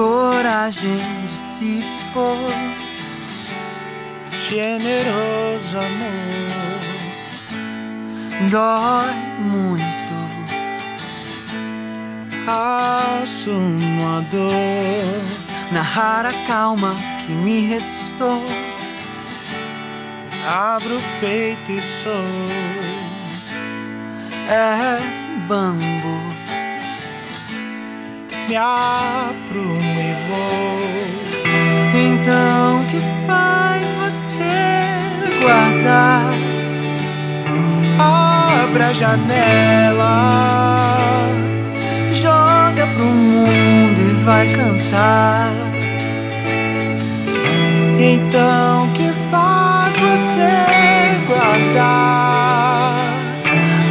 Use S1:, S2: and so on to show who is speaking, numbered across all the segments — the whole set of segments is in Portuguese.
S1: coragem de se expor. Generoso amor dói muito. Assumo a dor, narrar a calma que me restou. Abro o peito e sou é bambu. Me aprumo e vou. Então, que faz você guardar? Abra a janela, joga pro mundo e vai cantar. Então, que faz você guardar?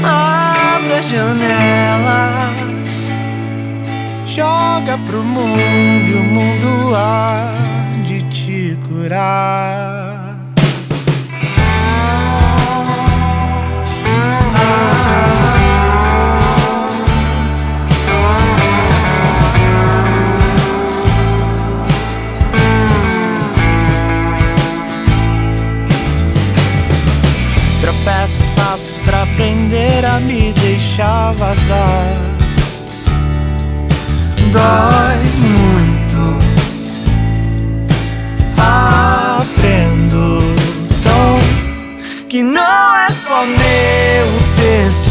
S1: Abra a janela, joga pro mundo e o mundo há de te curar. Tropeços, passos pra aprender a me deixar vazar dói muito. Aprendo tão que não é só meu peso.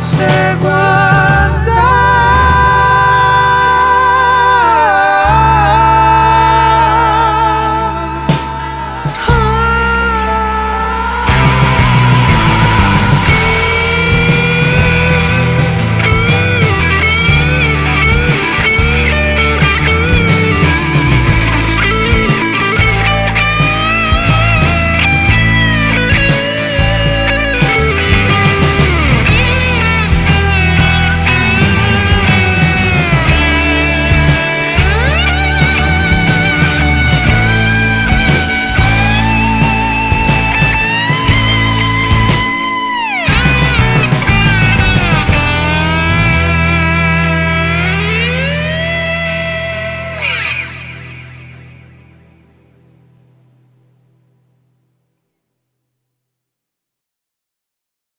S1: seguo.